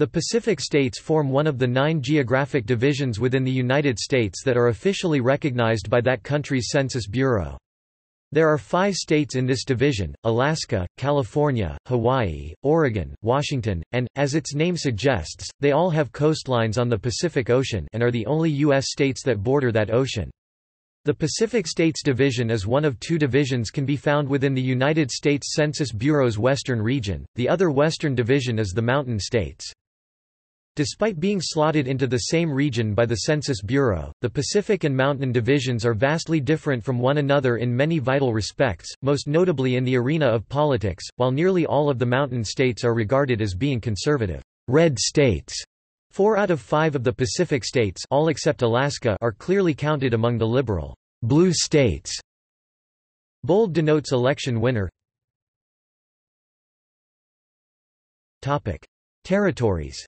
The Pacific States form one of the nine geographic divisions within the United States that are officially recognized by that country's Census Bureau. There are five states in this division, Alaska, California, Hawaii, Oregon, Washington, and, as its name suggests, they all have coastlines on the Pacific Ocean and are the only U.S. states that border that ocean. The Pacific States Division is one of two divisions can be found within the United States Census Bureau's Western region, the other Western Division is the Mountain States. Despite being slotted into the same region by the Census Bureau, the Pacific and Mountain divisions are vastly different from one another in many vital respects, most notably in the arena of politics, while nearly all of the Mountain states are regarded as being conservative, red states. Four out of five of the Pacific states all except Alaska are clearly counted among the liberal blue states. Bold denotes election winner. Territories.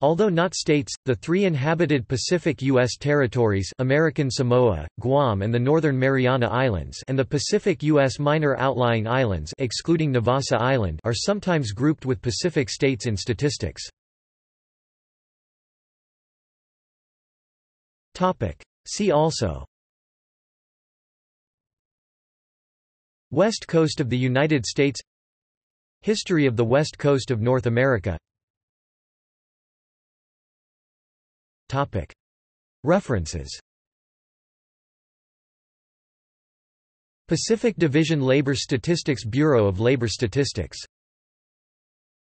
Although not states, the three inhabited Pacific U.S. territories American Samoa, Guam and the Northern Mariana Islands and the Pacific U.S. minor outlying islands excluding Navassa Island are sometimes grouped with Pacific states in statistics. See also West Coast of the United States History of the West Coast of North America References. Pacific Division Labor Statistics Bureau of Labor Statistics